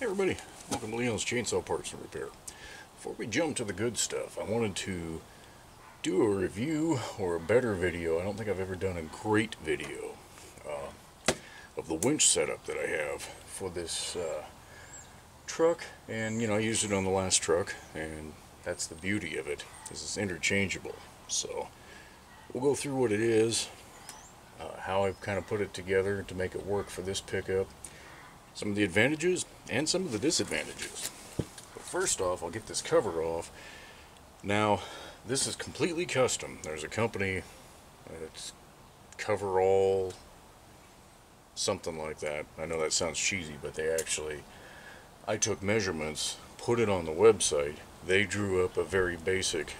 Hey everybody, welcome to Leon's Chainsaw Parts and Repair. Before we jump to the good stuff, I wanted to do a review or a better video. I don't think I've ever done a great video uh, of the winch setup that I have for this uh, truck. And, you know, I used it on the last truck, and that's the beauty of it, is it's interchangeable. So, we'll go through what it is, uh, how I've kind of put it together to make it work for this pickup, some of the advantages and some of the disadvantages. But first off, I'll get this cover off. Now, this is completely custom. There's a company, it's Coverall, something like that. I know that sounds cheesy, but they actually, I took measurements, put it on the website. They drew up a very basic,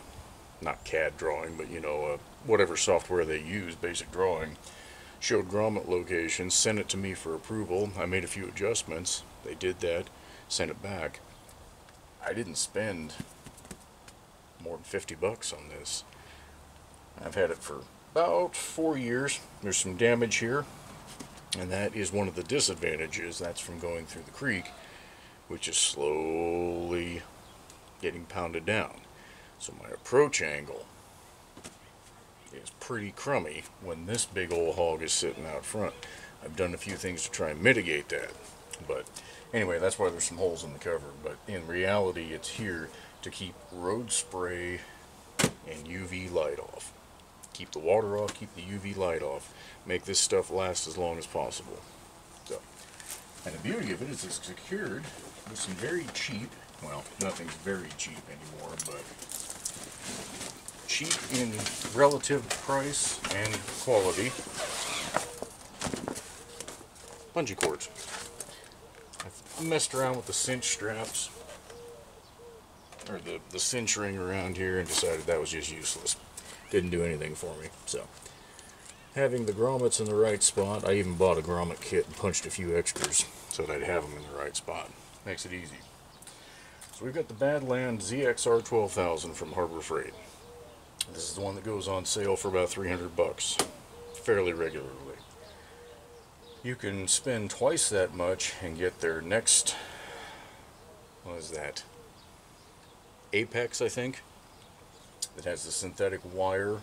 not CAD drawing, but you know, uh, whatever software they use, basic drawing showed grommet locations, sent it to me for approval. I made a few adjustments. They did that, sent it back. I didn't spend more than 50 bucks on this. I've had it for about four years. There's some damage here, and that is one of the disadvantages. That's from going through the creek, which is slowly getting pounded down. So my approach angle is pretty crummy when this big old hog is sitting out front. I've done a few things to try and mitigate that. But anyway, that's why there's some holes in the cover. But in reality, it's here to keep road spray and UV light off. Keep the water off, keep the UV light off. Make this stuff last as long as possible. So, and the beauty of it is it's secured with some very cheap, well, nothing's very cheap anymore, but cheap in relative price and quality. Bungee cords. I've messed around with the cinch straps or the, the cinch ring around here and decided that was just useless. Didn't do anything for me. So having the grommets in the right spot, I even bought a grommet kit and punched a few extras so that I'd have them in the right spot. Makes it easy. So we've got the Badland ZXR 12000 from Harbor Freight. This is the one that goes on sale for about 300 bucks fairly regularly. You can spend twice that much and get their next, what is that? Apex, I think. It has the synthetic wire.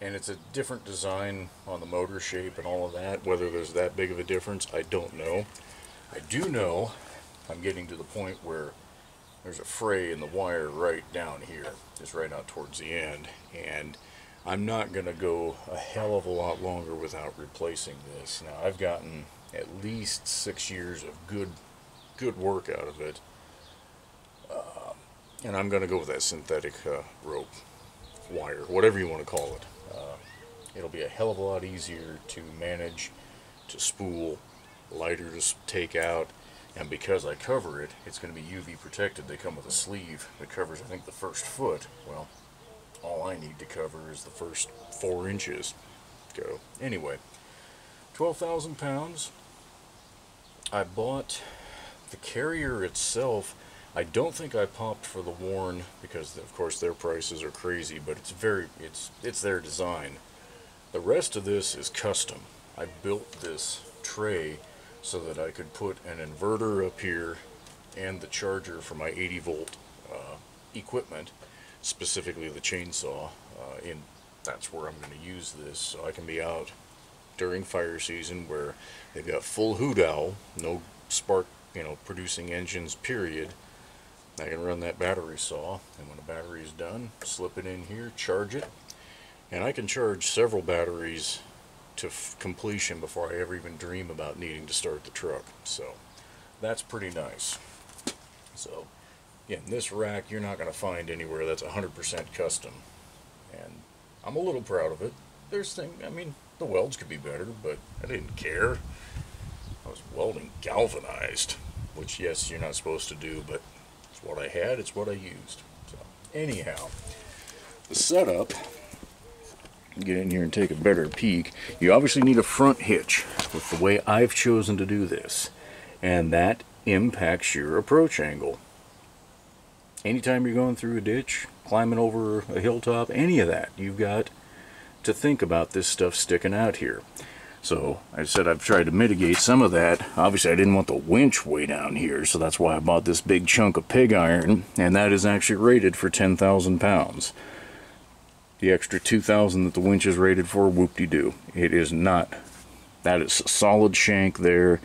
And it's a different design on the motor shape and all of that. Whether there's that big of a difference, I don't know. I do know I'm getting to the point where there's a fray in the wire right down here, just right out towards the end, and I'm not going to go a hell of a lot longer without replacing this. Now I've gotten at least six years of good, good work out of it, uh, and I'm going to go with that synthetic uh, rope, wire, whatever you want to call it. Uh, it'll be a hell of a lot easier to manage, to spool, lighter to take out, and because I cover it, it's going to be UV protected. They come with a sleeve that covers, I think, the first foot. Well, all I need to cover is the first four inches. Go. Anyway, 12,000 pounds. I bought the carrier itself. I don't think I popped for the Warn because, of course, their prices are crazy, but it's very, it's, it's their design. The rest of this is custom. I built this tray so that I could put an inverter up here and the charger for my 80 volt uh, equipment, specifically the chainsaw. Uh, in that's where I'm going to use this, so I can be out during fire season where they've got full hoot owl, no spark, you know, producing engines. Period. I can run that battery saw, and when the battery is done, slip it in here, charge it, and I can charge several batteries to completion before I ever even dream about needing to start the truck. So that's pretty nice. So again, this rack you're not going to find anywhere that's 100% custom. And I'm a little proud of it. There's things, I mean, the welds could be better, but I didn't care. I was welding galvanized, which yes, you're not supposed to do, but it's what I had, it's what I used. So anyhow, the setup get in here and take a better peek, you obviously need a front hitch with the way I've chosen to do this. And that impacts your approach angle. Anytime you're going through a ditch, climbing over a hilltop, any of that, you've got to think about this stuff sticking out here. So I said I've tried to mitigate some of that. Obviously I didn't want the winch way down here, so that's why I bought this big chunk of pig iron, and that is actually rated for 10,000 pounds. The extra 2,000 that the winch is rated for, whoop-de-doo. It is not. That is solid shank there,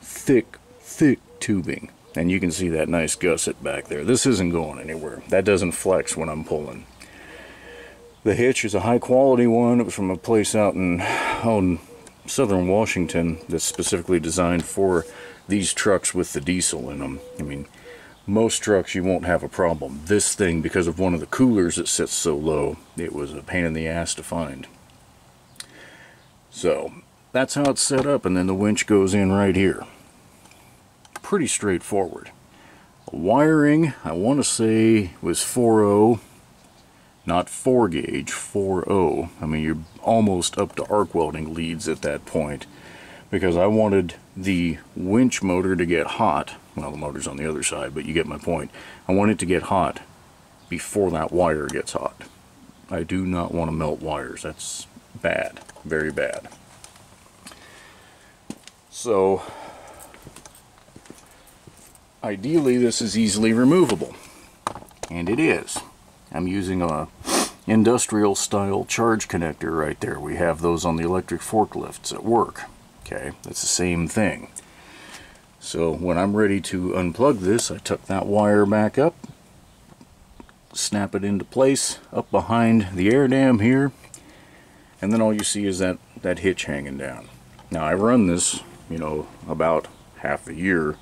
thick, thick tubing. And you can see that nice gusset back there. This isn't going anywhere. That doesn't flex when I'm pulling. The hitch is a high quality one. It was from a place out in, out in southern Washington that's specifically designed for these trucks with the diesel in them. I mean, most trucks you won't have a problem. This thing, because of one of the coolers that sits so low, it was a pain in the ass to find. So, that's how it's set up, and then the winch goes in right here. Pretty straightforward. Wiring, I want to say, was 4.0 not 4 gauge, 4.0. I mean, you're almost up to arc welding leads at that point because I wanted the winch motor to get hot. Well, the motor's on the other side, but you get my point. I want it to get hot before that wire gets hot. I do not want to melt wires. That's bad, very bad. So, ideally this is easily removable, and it is. I'm using a industrial style charge connector right there. We have those on the electric forklifts at work. Okay, that's the same thing. So when I'm ready to unplug this, I tuck that wire back up, snap it into place up behind the air dam here, and then all you see is that, that hitch hanging down. Now I run this, you know, about half a year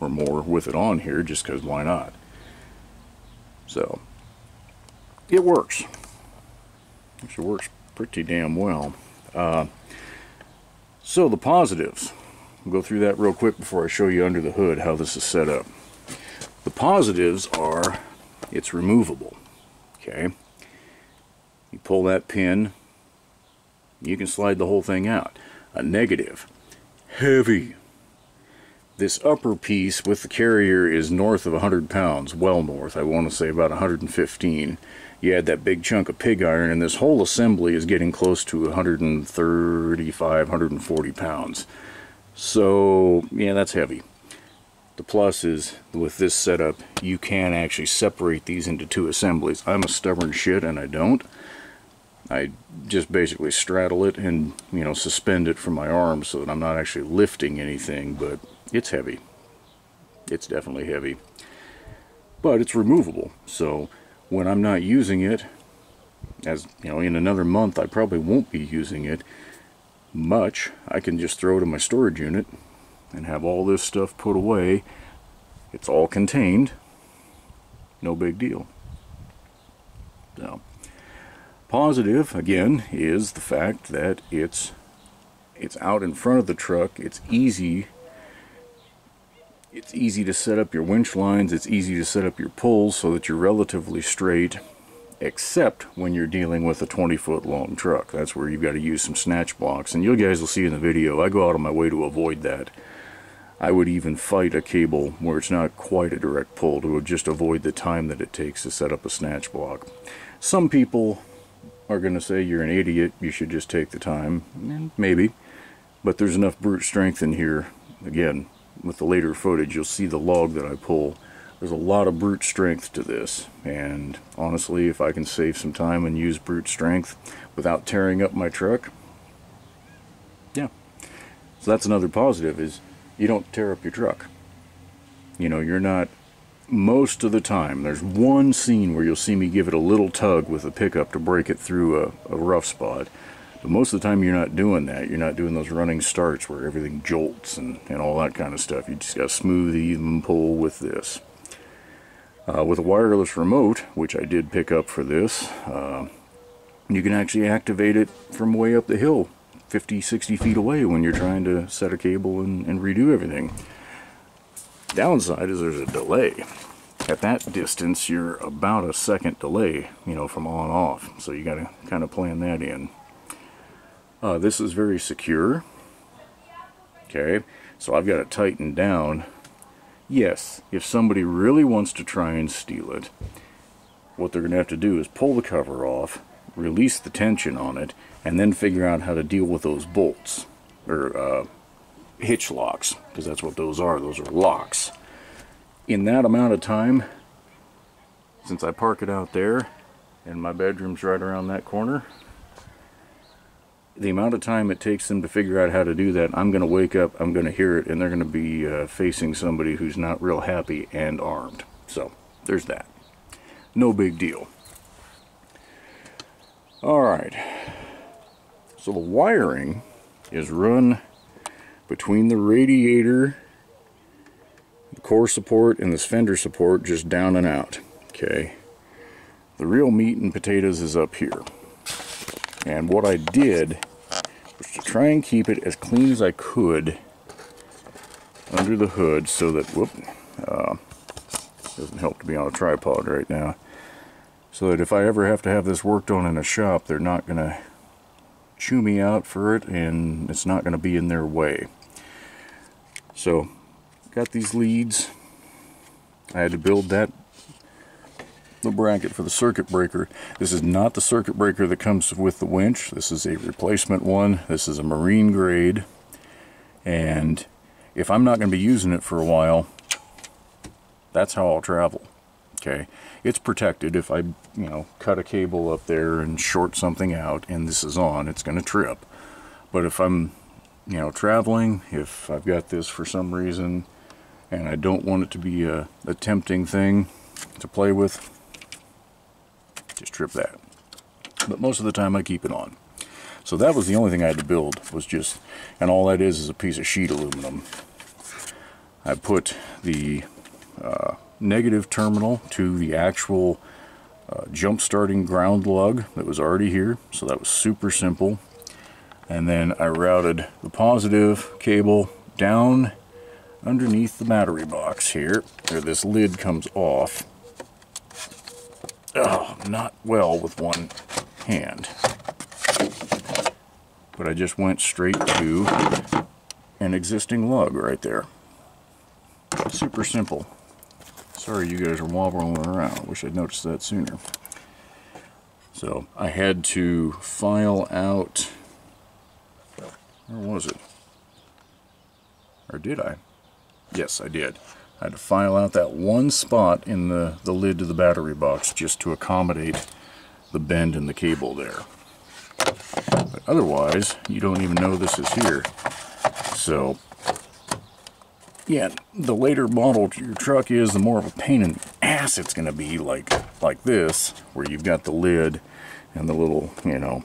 or more with it on here just because why not. So it works. Actually works pretty damn well. Uh, so the positives. We'll go through that real quick before I show you under the hood how this is set up. The positives are it's removable. Okay. You pull that pin, you can slide the whole thing out. A negative, heavy. This upper piece with the carrier is north of 100 pounds, well north, I want to say about 115 you add that big chunk of pig iron and this whole assembly is getting close to 135 140 pounds so yeah that's heavy. The plus is with this setup you can actually separate these into two assemblies. I'm a stubborn shit and I don't. I just basically straddle it and you know suspend it from my arm so that I'm not actually lifting anything but it's heavy. It's definitely heavy. But it's removable so when I'm not using it, as you know, in another month I probably won't be using it much, I can just throw it in my storage unit and have all this stuff put away. It's all contained. No big deal. So, positive again is the fact that it's it's out in front of the truck. It's easy it's easy to set up your winch lines, it's easy to set up your pulls so that you're relatively straight, except when you're dealing with a 20 foot long truck. That's where you've got to use some snatch blocks, and you guys will see in the video, I go out of my way to avoid that. I would even fight a cable where it's not quite a direct pull to just avoid the time that it takes to set up a snatch block. Some people are going to say you're an idiot, you should just take the time, maybe, but there's enough brute strength in here, again, with the later footage, you'll see the log that I pull. There's a lot of brute strength to this, and honestly, if I can save some time and use brute strength without tearing up my truck, yeah. So that's another positive, is you don't tear up your truck. You know, you're not, most of the time, there's one scene where you'll see me give it a little tug with a pickup to break it through a, a rough spot. But most of the time you're not doing that. You're not doing those running starts where everything jolts and, and all that kind of stuff. You just got to smooth even pull with this. Uh, with a wireless remote, which I did pick up for this, uh, you can actually activate it from way up the hill, 50, 60 feet away when you're trying to set a cable and, and redo everything. Downside is there's a delay. At that distance, you're about a second delay, you know, from on off. So you got to kind of plan that in. Uh, this is very secure. Okay, so I've got it tightened down. Yes, if somebody really wants to try and steal it, what they're going to have to do is pull the cover off, release the tension on it, and then figure out how to deal with those bolts. or uh, hitch locks, because that's what those are. Those are locks. In that amount of time, since I park it out there, and my bedroom's right around that corner, the amount of time it takes them to figure out how to do that, I'm going to wake up, I'm going to hear it, and they're going to be uh, facing somebody who's not real happy and armed. So, there's that. No big deal. Alright. So the wiring is run between the radiator, the core support, and this fender support just down and out. Okay. The real meat and potatoes is up here. And what I did was to try and keep it as clean as I could under the hood so that, whoop, uh, doesn't help to be on a tripod right now. So that if I ever have to have this worked on in a shop, they're not going to chew me out for it and it's not going to be in their way. So, got these leads. I had to build that the bracket for the circuit breaker. This is not the circuit breaker that comes with the winch. This is a replacement one. This is a marine grade. And if I'm not going to be using it for a while, that's how I'll travel. Okay, it's protected. If I, you know, cut a cable up there and short something out and this is on, it's going to trip. But if I'm, you know, traveling, if I've got this for some reason and I don't want it to be a, a tempting thing to play with, just trip that. But most of the time I keep it on. So that was the only thing I had to build was just, and all that is is a piece of sheet aluminum. I put the uh, negative terminal to the actual uh, jump starting ground lug that was already here. So that was super simple. And then I routed the positive cable down underneath the battery box here, where this lid comes off. Oh, not well with one hand. But I just went straight to an existing lug right there. Super simple. Sorry you guys are wobbling around. I wish I'd noticed that sooner. So I had to file out, where was it? Or did I? Yes, I did. I had to file out that one spot in the, the lid to the battery box just to accommodate the bend in the cable there. But otherwise, you don't even know this is here. So, yeah, the later model your truck is, the more of a pain in the ass it's going to be like, like this, where you've got the lid and the little, you know,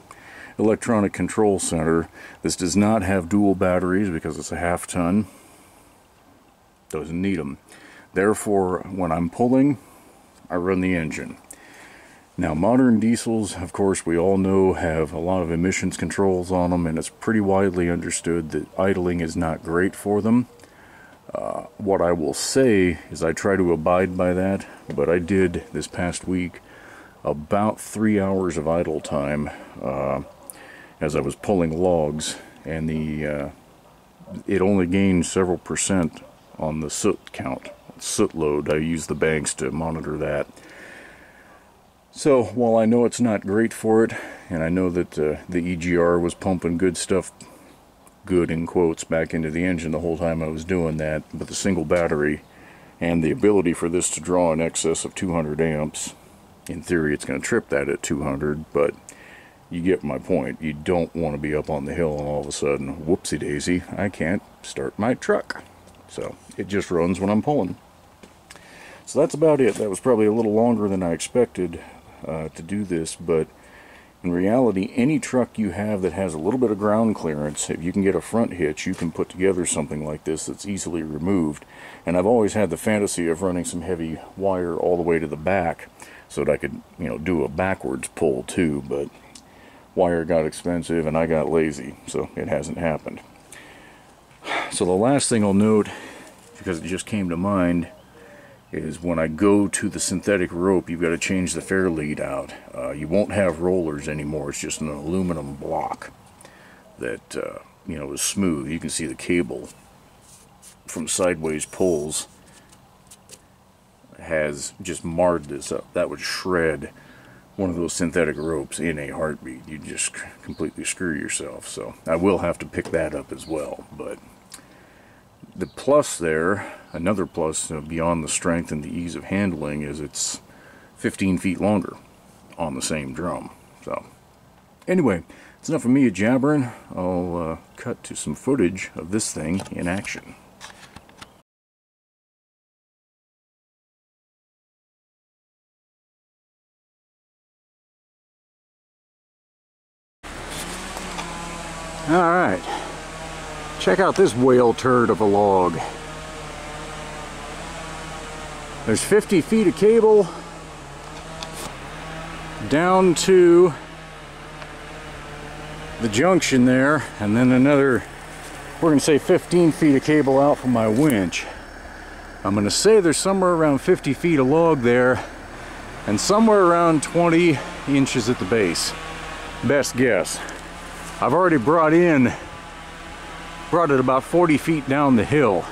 electronic control center. This does not have dual batteries because it's a half ton. Doesn't need them. Therefore, when I'm pulling, I run the engine. Now, modern diesels, of course, we all know have a lot of emissions controls on them, and it's pretty widely understood that idling is not great for them. Uh, what I will say is I try to abide by that, but I did this past week about three hours of idle time uh, as I was pulling logs, and the uh, it only gained several percent on the soot count soot load. I use the banks to monitor that. So while I know it's not great for it, and I know that uh, the EGR was pumping good stuff, good in quotes, back into the engine the whole time I was doing that, but the single battery and the ability for this to draw in excess of 200 amps, in theory it's going to trip that at 200, but you get my point. You don't want to be up on the hill and all of a sudden, whoopsie daisy, I can't start my truck. So it just runs when I'm pulling. So that's about it. That was probably a little longer than I expected uh, to do this, but in reality, any truck you have that has a little bit of ground clearance, if you can get a front hitch, you can put together something like this that's easily removed. And I've always had the fantasy of running some heavy wire all the way to the back so that I could, you know, do a backwards pull too, but wire got expensive and I got lazy, so it hasn't happened. So the last thing I'll note, because it just came to mind, is when I go to the synthetic rope, you've got to change the fair lead out. Uh, you won't have rollers anymore. It's just an aluminum block that, uh, you know, is smooth. You can see the cable from sideways pulls has just marred this up. That would shred one of those synthetic ropes in a heartbeat. You just completely screw yourself. So I will have to pick that up as well. But the plus there, another plus beyond the strength and the ease of handling, is it's 15 feet longer on the same drum. So anyway, it's enough of me jabbering. I'll uh, cut to some footage of this thing in action. Alright, check out this whale turd of a log. There's 50 feet of cable down to the junction there and then another we're gonna say 15 feet of cable out from my winch. I'm gonna say there's somewhere around 50 feet of log there and somewhere around 20 inches at the base. Best guess. I've already brought in, brought it about 40 feet down the hill.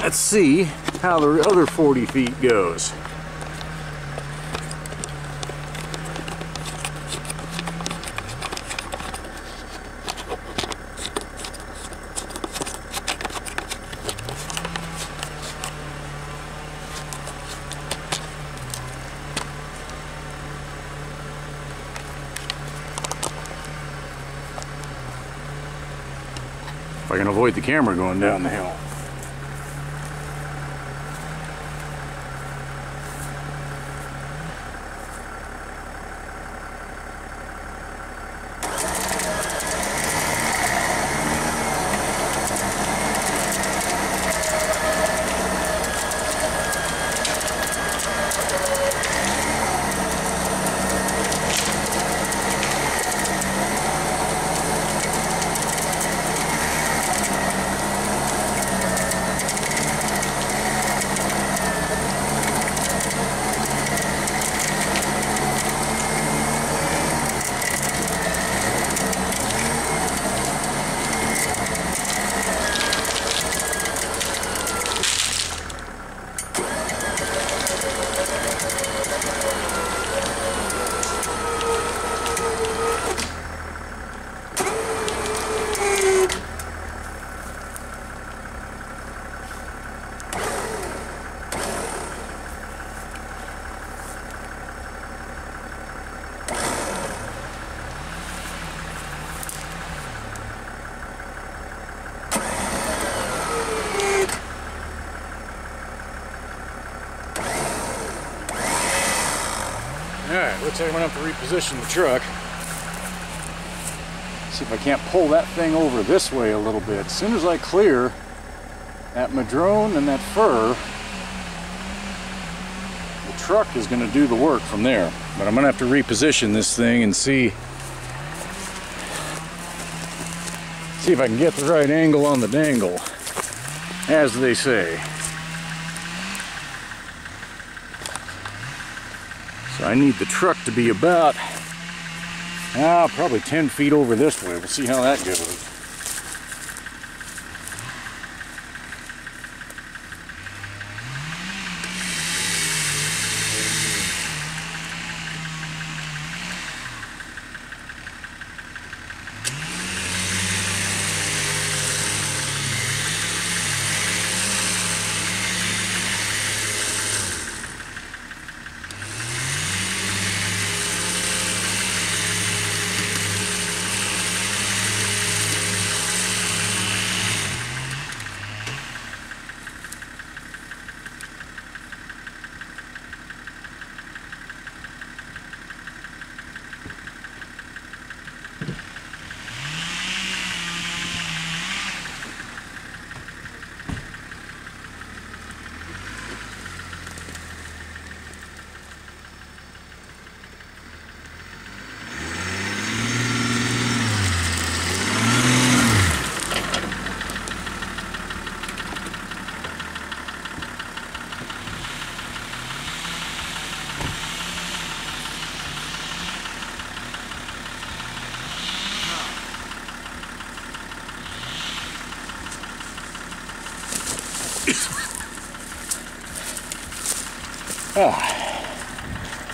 Let's see how the other 40 feet goes. Avoid the camera going down the hill. Alright, looks like I'm gonna have to reposition the truck. See if I can't pull that thing over this way a little bit. As soon as I clear that madrone and that fir, the truck is gonna do the work from there. But I'm gonna have to reposition this thing and see see if I can get the right angle on the dangle, as they say. I need the truck to be about, ah, probably 10 feet over this way. We'll see how that goes.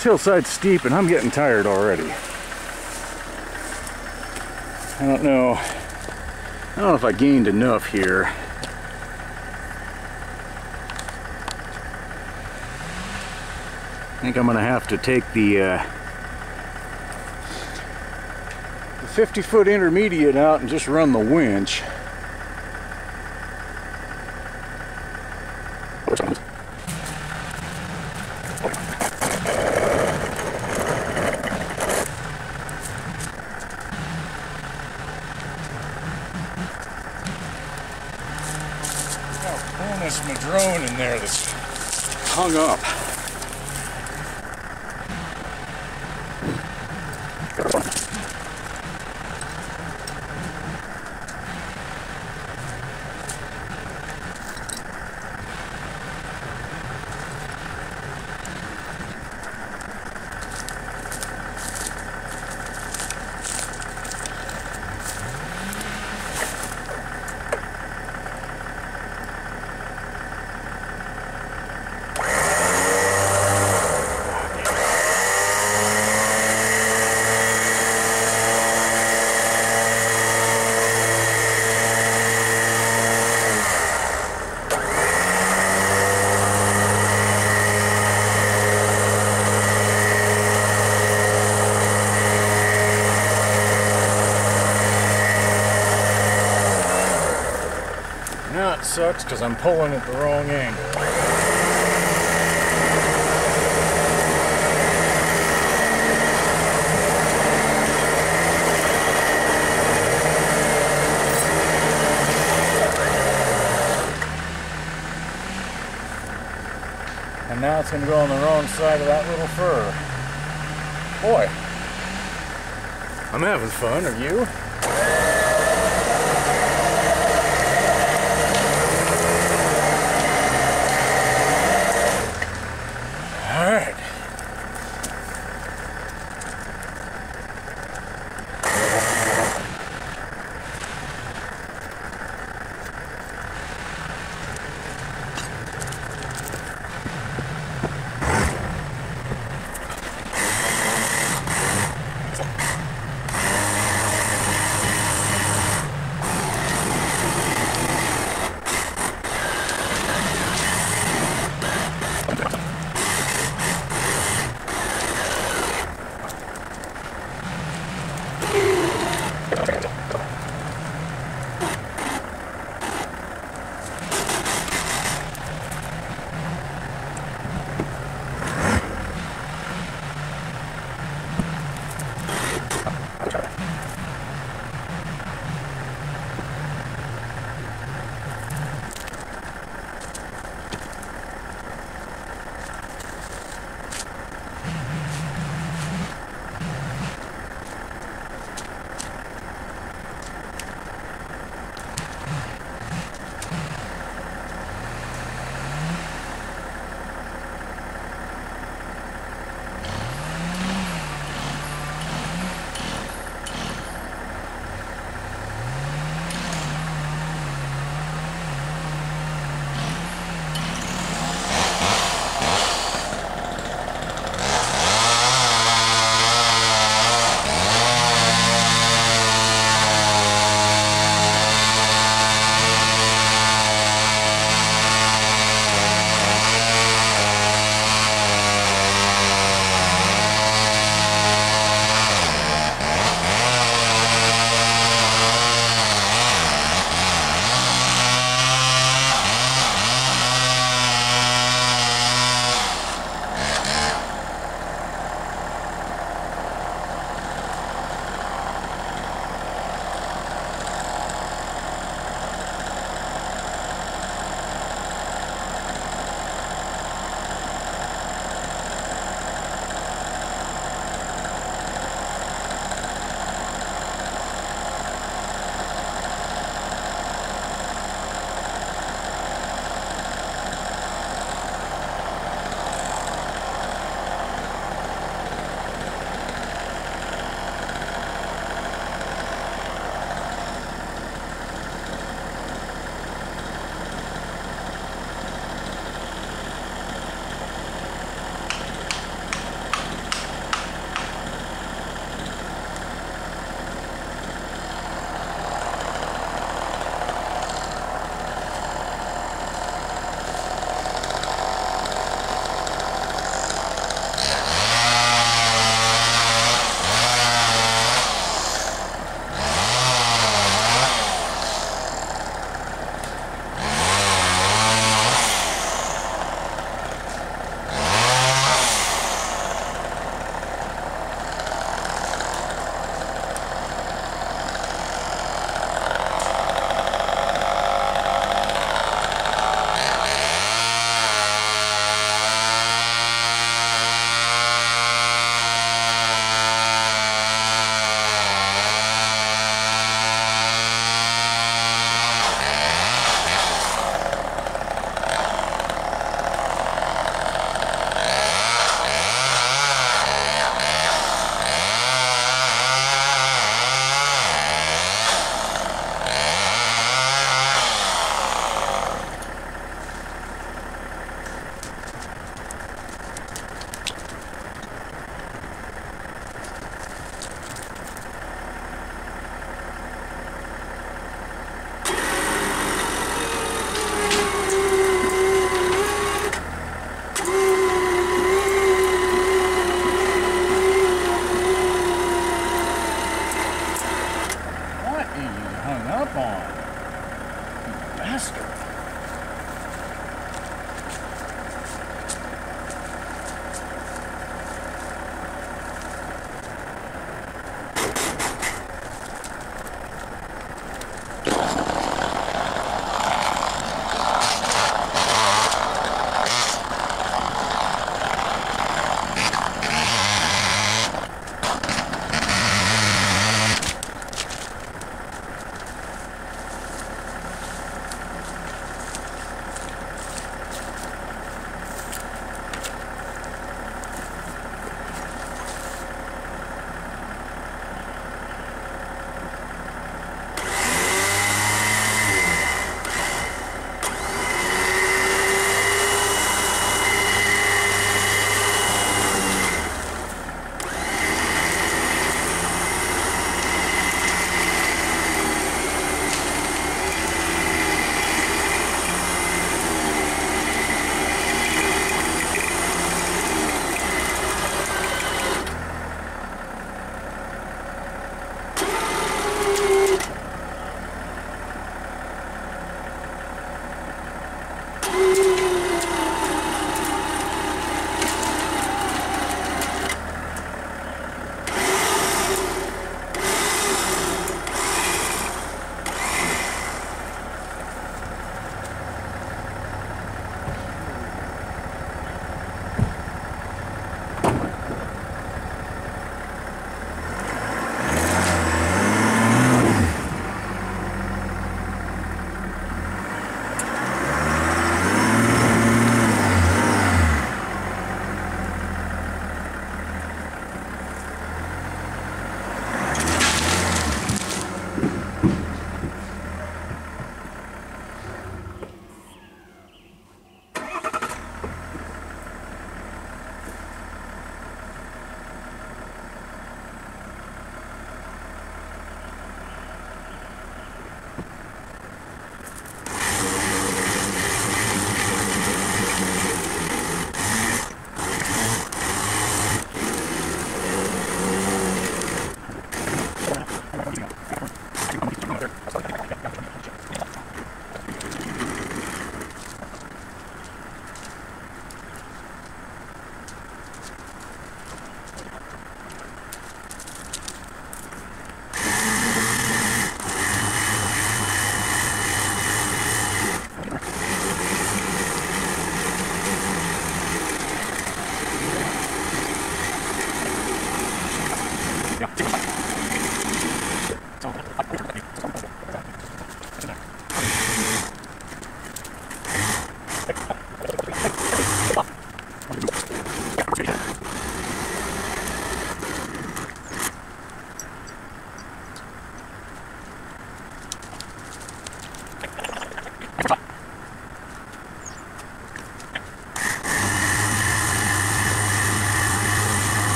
This hillside's steep and I'm getting tired already. I don't know. I don't know if I gained enough here. I think I'm gonna have to take the uh, the 50 foot intermediate out and just run the winch. Pulling this madrone in there that's hung up. It sucks because I'm pulling at the wrong angle. And now it's going to go on the wrong side of that little fir. Boy, I'm having fun. Are you?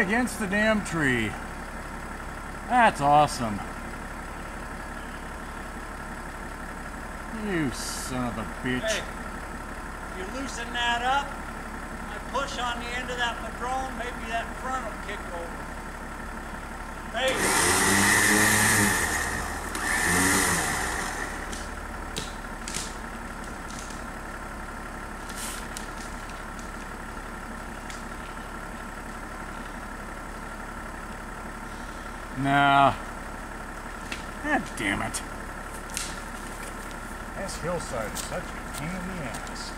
Against the damn tree. That's awesome. You son of a bitch. Hey, you loosen that up, I push on the end of that madrone, maybe that front will kick over. Hey, damn it. This hillside is such a pain in the ass.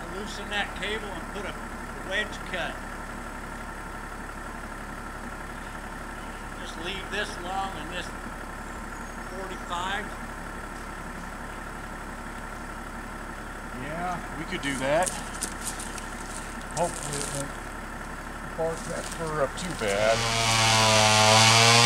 I loosen that cable and put a wedge cut. Just leave this long and this 45. Yeah, we could do that. Hopefully it won't bark that fir up uh, too bad.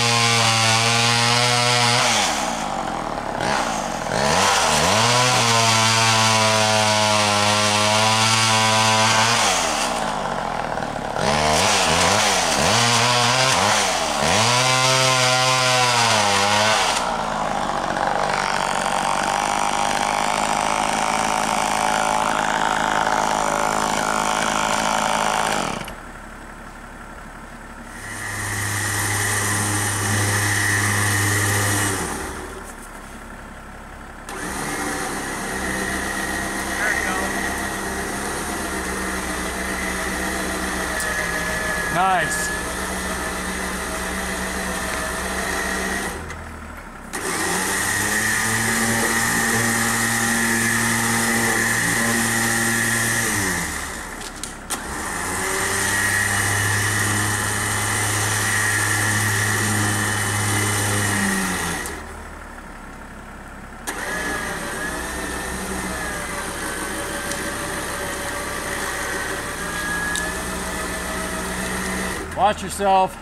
Watch yourself.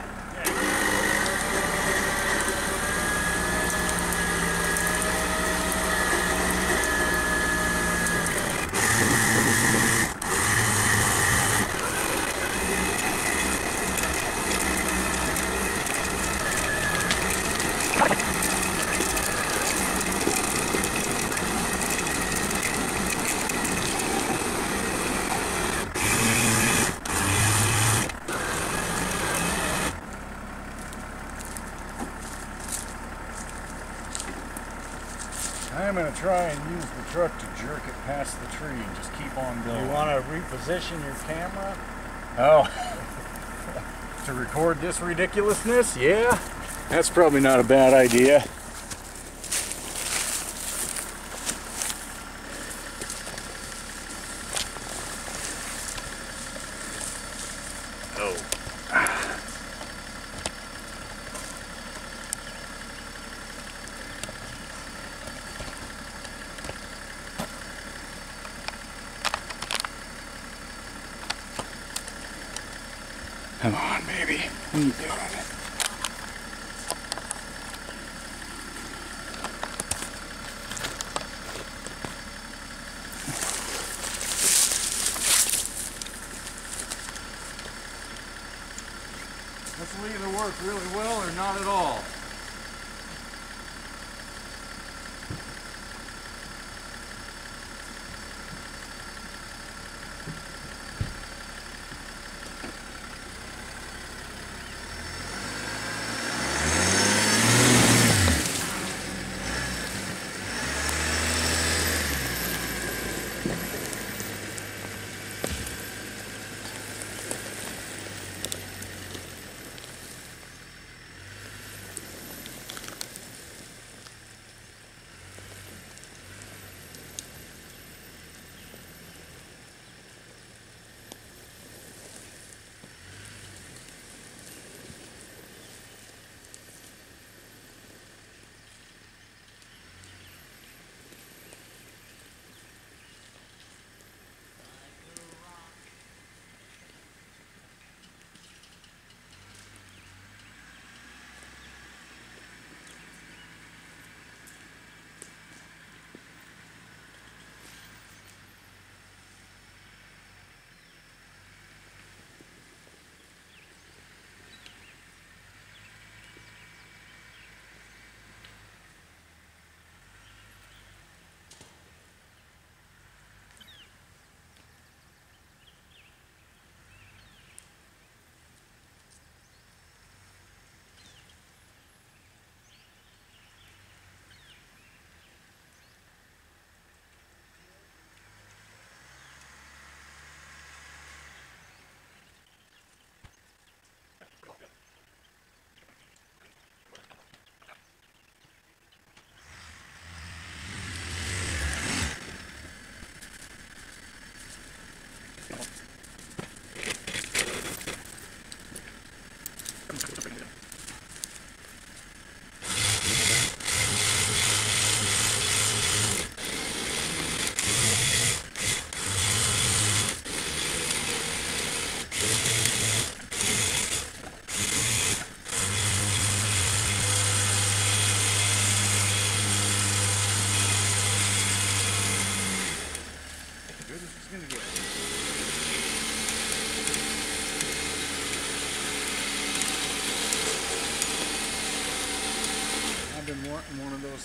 I'm going to try and use the truck to jerk it past the tree and just keep on going. You want to reposition your camera? Oh. to record this ridiculousness? Yeah. That's probably not a bad idea. Oh. Come on, baby.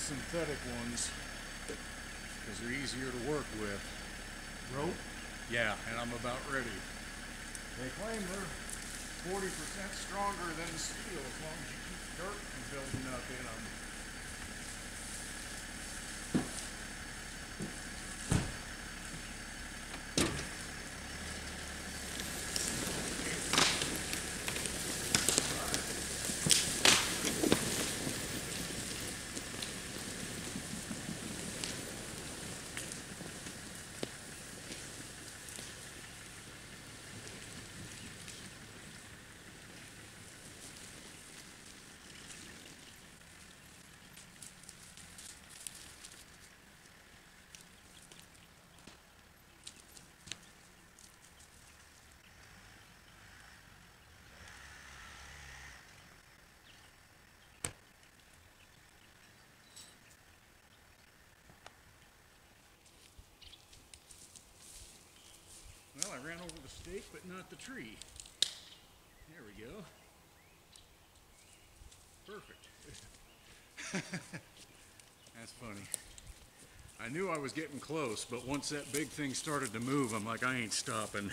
Synthetic ones because they're easier to work with. Rope? Yeah, and I'm about ready. They claim they're 40% stronger than steel as long as you keep dirt from building up in them. Ran over the stake, but not the tree. There we go. Perfect. That's funny. I knew I was getting close, but once that big thing started to move, I'm like, I ain't stopping.